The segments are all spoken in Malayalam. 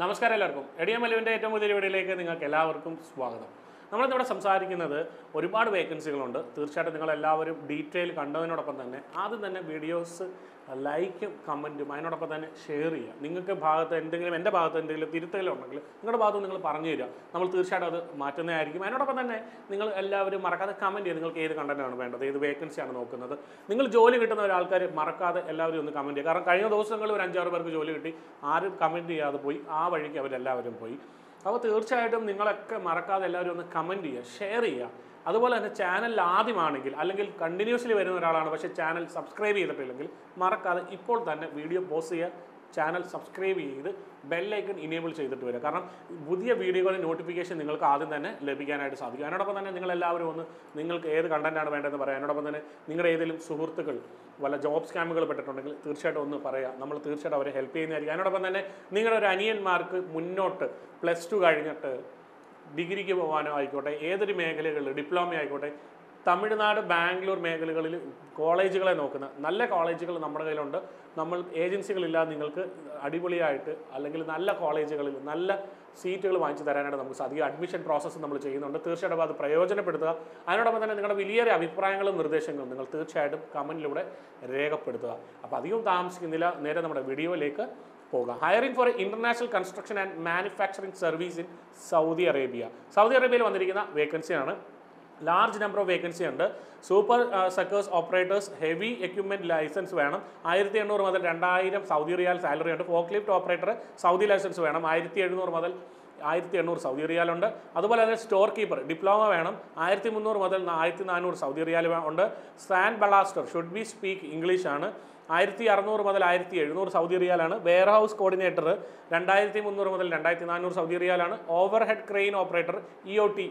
നമസ്കാരം എല്ലാവർക്കും. എഡിയ മലുവിന്റെ ഏറ്റവും പുതിയ വീഡിയോയിലേക്ക് നിങ്ങൾക്ക് എല്ലാവർക്കും സ്വാഗതം. നമ്മളിന്നിവിടെ സംസാരിക്കുന്നത് ഒരുപാട് വേക്കൻസികളുണ്ട്. തീർച്ചയായിട്ടും നിങ്ങൾ എല്ലാവരും ഡീറ്റെയിൽ കണ്ടതിനോടൊപ്പം തന്നെ ആദ്യം തന്നെ വീഡിയോസ് ലൈക്കും കമന്റും അതിനോടൊപ്പം തന്നെ ഷെയർ ചെയ്യുക. നിങ്ങൾക്ക് ഭാഗത്ത് എന്തെങ്കിലും എന്റെ ഭാഗത്ത് എന്തെങ്കിലും തിരുത്തലുണ്ടെങ്കിൽ നിങ്ങളുടെ ഭാഗത്ത് നിങ്ങൾ പറഞ്ഞു തരിക. നമ്മൾ തീർച്ചയായിട്ടും അത് മാറ്റുന്നതായിരിക്കും. അതിനോടൊപ്പം തന്നെ നിങ്ങൾ എല്ലാവരും മറക്കാതെ കമന്റ് ചെയ്യുക നിങ്ങൾക്ക് ഏത് കണ്ടന്റാണ് വേണ്ടത് ഏത് വേക്കൻസിയാണ് നോക്കുന്നത്. നിങ്ങൾ ജോലി കിട്ടുന്ന ഒരാൾക്കാർ മറക്കാതെ എല്ലാവരും ഒന്ന് കമന്റ് ചെയ്യുക. കാരണം കഴിഞ്ഞ ദിവസങ്ങളിൽ ഒരു അഞ്ചാറ് പേർക്ക് ജോലി കിട്ടി. ആരും കമന്റ് ചെയ്യാതെ പോയി. ആ വഴിക്ക് അവരെല്ലാവരും പോയി. അപ്പോൾ തീർച്ചയായിട്ടും നിങ്ങളൊക്കെ മറക്കാതെ എല്ലാവരും ഒന്ന് കമന്റ് ചെയ്യുക ഷെയർ ചെയ്യുക. അതുപോലെ തന്നെ ചാനൽ ആദ്യമാണെങ്കിൽ അല്ലെങ്കിൽ കണ്ടിന്യൂസ്ലി വരുന്ന ഒരാളാണ് പക്ഷേ ചാനൽ സബ്സ്ക്രൈബ് ചെയ്തിട്ടില്ലെങ്കിൽ മറക്കാതെ ഇപ്പോൾ തന്നെ വീഡിയോ പോസ്റ്റ് ചെയ്യുക. ചാനൽ സബ്സ്ക്രൈബ് ചെയ്ത് ബെല്ലൈക്കൺ ഇനേബിൾ ചെയ്തിട്ട് വരിക. കാരണം പുതിയ വീഡിയോകളുടെ നോട്ടിഫിക്കേഷൻ നിങ്ങൾക്ക് ആദ്യം തന്നെ ലഭിക്കാനായിട്ട് സാധിക്കും. അതിനോടൊപ്പം തന്നെ നിങ്ങൾ എല്ലാവരും ഒന്ന് നിങ്ങൾക്ക് ഏത് കണ്ടന്റാണ് വേണ്ടതെന്ന് പറയാം. അതിനോടൊപ്പം തന്നെ നിങ്ങളുടെ ഏതെങ്കിലും സുഹൃത്തുക്കൾ വല്ല ജോബ് സ്കാമുകൾ പെട്ടിട്ടുണ്ടെങ്കിൽ തീർച്ചയായിട്ടും ഒന്ന് പറയാം. നമ്മൾ തീർച്ചയായിട്ടും അവരെ ഹെൽപ്പ് ചെയ്യുന്നതായിരിക്കും. അതിനോടൊപ്പം തന്നെ നിങ്ങളുടെ ഒരു അനിയന്മാർക്ക് മുന്നോട്ട് പ്ലസ് ടു കഴിഞ്ഞിട്ട് ഡിഗ്രിക്ക് പോകാനോ ആയിക്കോട്ടെ ഏതൊരു മേഖലകളിൽ ഡിപ്ലോമ ആയിക്കോട്ടെ തമിഴ്നാട് ബാംഗ്ലൂർ മേഖലകളിൽ കോളേജുകളെ നോക്കുന്ന നല്ല കോളേജുകൾ നമ്മുടെ കയ്യിലുണ്ട്. നമ്മൾ ഏജൻസികളില്ലാതെ നിങ്ങൾക്ക് അടിപൊളിയായിട്ട് അല്ലെങ്കിൽ നല്ല കോളേജുകളിൽ നല്ല സീറ്റുകൾ വാങ്ങിച്ചു തരാനായിട്ട് നമുക്ക് സാധിക്കും. അഡ്മിഷൻ പ്രോസസ്സ് നമ്മൾ ചെയ്യുന്നുണ്ട്. തീർച്ചയായിട്ടും അത് പ്രയോജനപ്പെടുത്തുക. അതിനോടൊപ്പം തന്നെ നിങ്ങളുടെ വലിയൊരു അഭിപ്രായങ്ങളും നിർദ്ദേശങ്ങളും നിങ്ങൾ തീർച്ചയായിട്ടും കമന്റിലൂടെ രേഖപ്പെടുത്തുക. അപ്പോൾ അധികം താമസിക്കുന്നില്ല. നേരെ നമ്മുടെ വീഡിയോയിലേക്ക് പോകാം. Hiring for international construction and manufacturing service in Saudi Arabia Saudi അറേബ്യയിൽ വന്നിരിക്കുന്ന വേക്കൻസിയാണ് ലാർജ് നമ്പർ ഓഫ് വേക്കൻസി ഉണ്ട്. Super suckers operators heavy equipment licence വേണം. ആയിരത്തി എണ്ണൂറ് മുതൽ രണ്ടായിരം സൗദി റിയാൽ സാലറി ഉണ്ട്. Forklift operator Saudi licence വേണം. ആയിരത്തി എഴുന്നൂറ് മുതൽ ആയിരത്തി എണ്ണൂറ് സൗദി റിയാലുണ്ട് അതുപോലെ തന്നെ സ്റ്റോർ കീപ്പർ ഡിപ്ലോമ വേണം. ആയിരത്തി മുന്നൂറ് മുതൽ ആയിരത്തി നാനൂറ് സൗദി റിയാൽ ഉണ്ട്. Sand blaster should be speak English ആണ്. ആയിരത്തി അറുന്നൂറ് മുതൽ ആയിരത്തി എഴുന്നൂറ് സൗദി റിയാലാണ് വെയർ ഹൗസ് കോർഡിനേറ്റർ രണ്ടായിരത്തി മുന്നൂറ് മുതൽ രണ്ടായിരത്തി നാനൂറ് Saudi റിയാലാണ് overhead crane operator E O T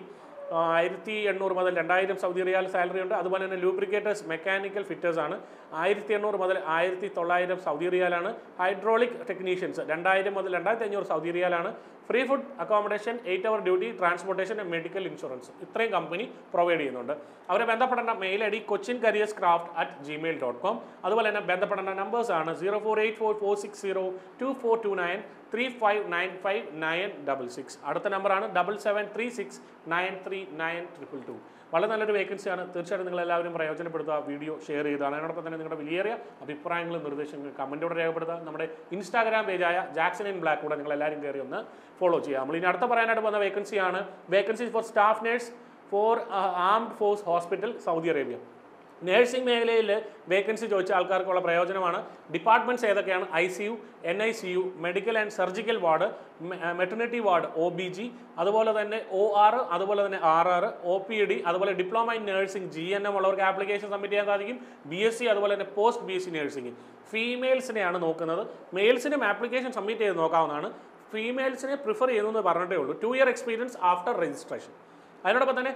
ആയിരത്തി എണ്ണൂറ് മുതൽ രണ്ടായിരം സൗദി റിയാൽ സാലറി ഉണ്ട്. അതുപോലെ തന്നെ ലൂബ്രിക്കേറ്റേഴ്സ് മെക്കാനിക്കൽ ഫിറ്റേഴ്സ് ആണ്. ആയിരത്തി എണ്ണൂറ് മുതൽ ആയിരത്തി തൊള്ളായിരം സൗദി റിയാലാണ്. ഹൈഡ്രോളിക് ടെക്നീഷ്യൻസ് രണ്ടായിരം മുതൽ രണ്ടായിരത്തി അഞ്ഞൂറ് Saudi റിയാലാണ്. Free food accommodation eight hour duty transportation medical insurance ഇത്രയും കമ്പനി പ്രൊവൈഡ് ചെയ്യുന്നുണ്ട്. അവരെ ബന്ധപ്പെടേണ്ട mail I D Cochin careers craft at Gmail dot com അതുപോലെ തന്നെ ബന്ധപ്പെടേണ്ട നമ്പേഴ്സ് ആണ് zero four eight four four six zero two four two nine three five nine five nine double six അടുത്ത നമ്പറാണ് double seven three six nine three nine triple two വളരെ നല്ലൊരു വേക്കൻസിയാണ്. തീർച്ചയായിട്ടും നിങ്ങൾ എല്ലാവരും പ്രയോജനപ്പെടുത്തുക വീഡിയോ ഷെയർ ചെയ്താണ്. അതിനോടൊപ്പം തന്നെ നിങ്ങളുടെ വലിയേറിയ അഭിപ്രായങ്ങളും നിർദ്ദേശങ്ങളും കമന്റോടെ രേഖപ്പെടുത്തുക. നമ്മുടെ ഇൻസ്റ്റാഗ്രാം പേജായ ജാക്സൺ ഇൻ ബ്ലാക്ക് കൂടെ നിങ്ങൾ എല്ലാവരും കയറി ഒന്ന് ഫോളോ ചെയ്യുക. നമ്മൾ ഇനി അടുത്ത പറയാനായിട്ട് വന്ന വേക്കൻസിയാണ് vacancy for staff nurse for armed force hospital Saudi Arabia nursing മേഖലയിൽ വേക്കൻസി ചോദിച്ച ആൾക്കാർക്കുള്ള പ്രയോജനമാണ്. ഡിപ്പാർട്ട്മെന്റ്സ് ഏതൊക്കെയാണ്? I C U N I C U medical and surgical ward maternity ward O B G അതുപോലെ തന്നെ ഒ ആർ അതുപോലെ തന്നെ R R O P D അതുപോലെ diploma in nursing G N M ഉള്ളവർക്ക് ആപ്ലിക്കേഷൻ സബ്മിറ്റ് ചെയ്യാൻ സാധിക്കും. ബി എസ് സി അതുപോലെ തന്നെ post B S C nursing. ഫീമെയിൽസിനെയാണ് നോക്കുന്നത്. മെയിൽസിനും ആപ്ലിക്കേഷൻ സബ്മിറ്റ് ചെയ്ത് നോക്കാവുന്നതാണ്. ഫീമെയിൽസിനെ പ്രിഫർ ചെയ്യുന്നു എന്ന് പറഞ്ഞിട്ടേ ഉള്ളൂ. Two year experience after registration. അതിനോടൊപ്പം തന്നെ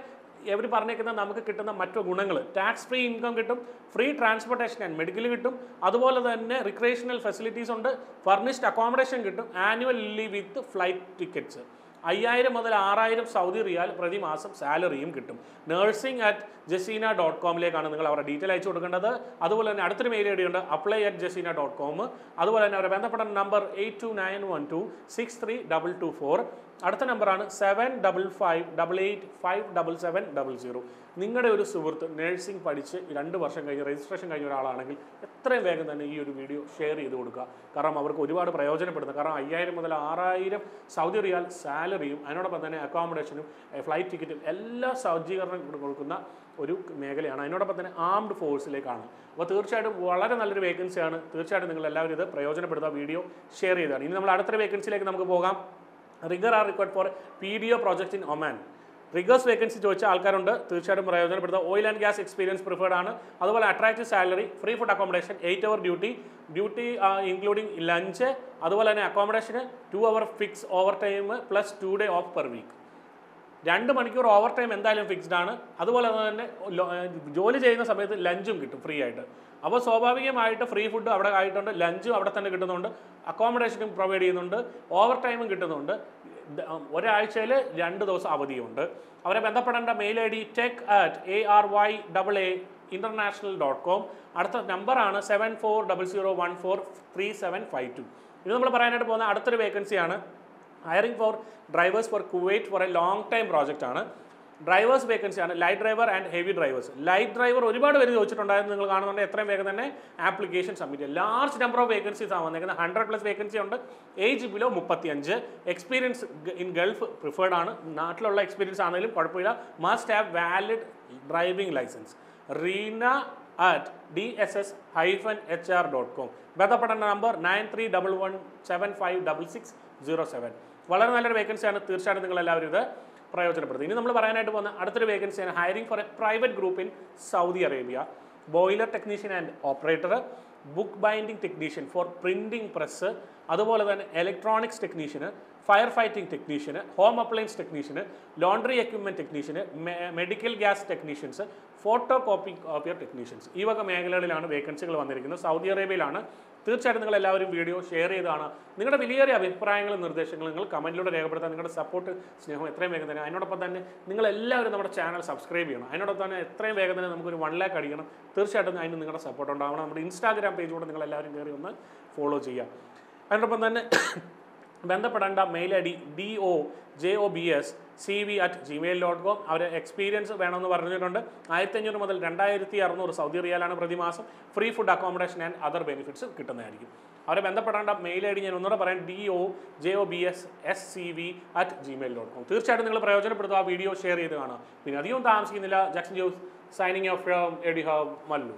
ഇവർ പറഞ്ഞേക്കുന്ന നമുക്ക് കിട്ടുന്ന മറ്റു ഗുണങ്ങൾ ടാക്സ് ഫ്രീ ഇൻകം കിട്ടും ഫ്രീ ട്രാൻസ്പോർട്ടേഷൻ ആൻഡ് മെഡിക്കൽ കിട്ടും. അതുപോലെ തന്നെ റിക്രിയേഷണൽ ഫെസിലിറ്റീസ് ഉണ്ട് ഫർണിഷ്ഡ് അക്കോമഡേഷൻ കിട്ടും annual leave with flight tickets അയ്യായിരം മുതൽ ആറായിരം സൗദി റിയാൽ പ്രതിമാസം സാലറിയും കിട്ടും. നേഴ്സിംഗ് അറ്റ് ജസീന ഡോട്ട് കോമിലേക്കാണ് നിങ്ങൾ അവരുടെ ഡീറ്റെയിൽ അയച്ചു കൊടുക്കേണ്ടത്. അതുപോലെ തന്നെ അടുത്തൊരു മെയിൽ ഐ ഡി ഉണ്ട് apply at Jaseena dot com അതുപോലെ തന്നെ അവരെ ബന്ധപ്പെട്ട number eight two nine one two six three double two four അടുത്ത നമ്പറാണ് seven double five double eight five double seven double zero നിങ്ങളുടെ ഒരു സുഹൃത്ത് നഴ്സിംഗ് പഠിച്ച് രണ്ട് വർഷം കഴിഞ്ഞ് രജിസ്ട്രേഷൻ കഴിഞ്ഞ ഒരാളാണെങ്കിൽ എത്രയും വേഗം തന്നെ ഈ ഒരു വീഡിയോ ഷെയർ ചെയ്ത് കൊടുക്കുക. കാരണം അവർക്ക് ഒരുപാട് പ്രയോജനപ്പെടുന്നത് കാരണം അയ്യായിരം മുതൽ ആറായിരം സൗദി റിയാൽ സാലറിയും അതിനോടൊപ്പം തന്നെ അക്കോമഡേഷനും ഫ്ലൈറ്റ് ടിക്കറ്റും എല്ലാ സജ്ജീകരണം കൊടുക്കുന്ന ഒരു മേഖലയാണ്. അതിനോടൊപ്പം തന്നെ ആംഡ് ഫോഴ്സിലേക്കാണ് അപ്പോൾ തീർച്ചയായിട്ടും വളരെ നല്ലൊരു വേക്കൻസിയാണ് തീർച്ചയായിട്ടും നിങ്ങൾ എല്ലാവരും ഇത് പ്രയോജനപ്പെടുത്തുക വീഡിയോ ഷെയർ ചെയ്താണ് ഇനി നമ്മൾ അടുത്തൊരു വേക്കൻസിയിലേക്ക് നമുക്ക് പോകാം. Rigger are required for P D O project in Oman riggers vacancy ചോദിച്ച ആൾക്കാരുണ്ട്. തീർച്ചയായിട്ടും പ്രയോജനപ്പെടുത്തുക oil and gas experience preferred ആണ്. അതുപോലെ attractive salary free food accommodation eight hour duty duty including lunch അതുപോലെ തന്നെ അക്കോമഡേഷന് two hour fix overtime plus two day off per week രണ്ട് മണിക്കൂർ ഓവർ ടൈം എന്തായാലും ഫിക്സ്ഡ് ആണ്. അതുപോലെ തന്നെ ജോലി ചെയ്യുന്ന സമയത്ത് ലഞ്ചും കിട്ടും ഫ്രീ ആയിട്ട്. അപ്പോൾ സ്വാഭാവികമായിട്ട് ഫ്രീ ഫുഡ് അവിടെ ആയിട്ടുണ്ട് ലഞ്ചും അവിടെ തന്നെ കിട്ടുന്നുണ്ട്. അക്കോമഡേഷനും പ്രൊവൈഡ് ചെയ്യുന്നുണ്ട്. ഓവർ ടൈമും കിട്ടുന്നുണ്ട്. ഒരാഴ്ചയിൽ രണ്ട് ദിവസം അവധിയുണ്ട്. അവരെ ബന്ധപ്പെടേണ്ട mail I D tech at A R Y double A international dot com അടുത്ത നമ്പറാണ് seven four double zero one four three seven five two ഇത് നമ്മൾ പറയാനായിട്ട് പോകുന്ന അടുത്തൊരു വേക്കൻസിയാണ് hiring for drivers for Kuwait for a long time project ആണ്. ഡ്രൈവേഴ്സ് വേക്കൻസി ആണ്. Light driver and heavy drivers light driver ഒരുപാട് പേര് ചോദിച്ചിട്ടുണ്ടായിരുന്നു നിങ്ങൾ കാണുന്നുണ്ട്. എത്രയും വേഗം തന്നെ ആപ്ലിക്കേഷൻ സബ്മിറ്റ് ചെയ്യുക ലാർജ് നമ്പർ ഓഫ് വേക്കൻസീസ് ആണ് വന്നേക്കുന്നത്. ഹൺഡ്രഡ് പ്ലസ് വേക്കൻസി ഉണ്ട്. ഏജ് ബിലോ മുപ്പത്തിയഞ്ച്. എക്സ്പീരിയൻസ് ഇൻ ഗൾഫ് പ്രിഫേർഡ് ആണ്. നാട്ടിലുള്ള എക്സ്പീരിയൻസ് ആണെങ്കിലും കുഴപ്പമില്ല. Must have valid driving licence Reena at D S S hyphen H R dot com ബന്ധപ്പെടേണ്ട number nine three double one seven five double six zero seven വളരെ നല്ലൊരു വേക്കൻസിയാണ് തീർച്ചയായിട്ടും നിങ്ങൾ എല്ലാവരും ഇത് പ്രയോജനപ്പെടുത്തും. ഇനി നമ്മൾ പറയാനായിട്ട് പോകുന്ന അടുത്തൊരു വേക്കൻസിയാണ് hiring for a private group in Saudi Arabia boiler technician and operator book binding technician for printing press അതുപോലെ തന്നെ electronics technician fire fighting technician home appliance technician laundry equipment technician medical gas technicians photo copy copier technicians ഈ വക മേഖലകളിലാണ് വേക്കൻസികൾ വന്നിരിക്കുന്നത്. സൗദി അറേബ്യയിലാണ്. തീർച്ചയായിട്ടും നിങ്ങൾ എല്ലാവരും വീഡിയോ ഷെയർ ചെയ്താണ്. നിങ്ങളുടെ വിലയേറിയ അഭിപ്രായങ്ങളും നിർദ്ദേശങ്ങളും നിങ്ങൾ കമന്റിലൂടെ രേഖപ്പെടുത്താൻ നിങ്ങളുടെ സപ്പോർട്ട് സ്നേഹം എത്രയും വേഗം തന്നെ അതിനോടൊപ്പം തന്നെ നിങ്ങൾ എല്ലാവരും നമ്മുടെ ചാനൽ സബ്സ്ക്രൈബ് ചെയ്യണം. അതിനോടൊപ്പം തന്നെ എത്രയും വേഗം തന്നെ നമുക്കൊരു വൺ ലാക്ക് അടിക്കണം. തീർച്ചയായിട്ടും അതിന് നിങ്ങളുടെ സപ്പോർട്ട് ഉണ്ടാവണം. നമ്മുടെ ഇൻസ്റ്റാഗ്രാം പേജ് കൂടെ നിങ്ങൾ എല്ലാവരും കയറി ഒന്ന് ഫോളോ ചെയ്യുക. അതിനോടൊപ്പം തന്നെ ബന്ധപ്പെടേണ്ട mail I D D O J O B S C V at Gmail dot com our experience വേണമെന്ന് പറഞ്ഞിട്ടുണ്ട്. ആയിരത്തി അഞ്ഞൂറ് മുതൽ രണ്ടായിരത്തി അറുന്നൂറ് സൗദി റിയാലാണ് പ്രതിമാസം. Free food accommodation and other benefits കിട്ടുന്നതായിരിക്കും. അവരെ ബന്ധപ്പെടേണ്ട മെയിൽ ഐ ഡി ഞാൻ ഒന്നുകൂടെ പറയാം. D O J O B S S C V at Gmail dot com തീർച്ചയായിട്ടും നിങ്ങൾ പ്രയോജനപ്പെടുത്തുക. ആ വീഡിയോ ഷെയർ ചെയ്ത് കാണുക. പിന്നെ അധികം താമസിക്കുന്നില്ല. ജക്ഷൻ ജോസ് സൈനിങ് ഓഫ് എഡി ഹബ് മല്ലു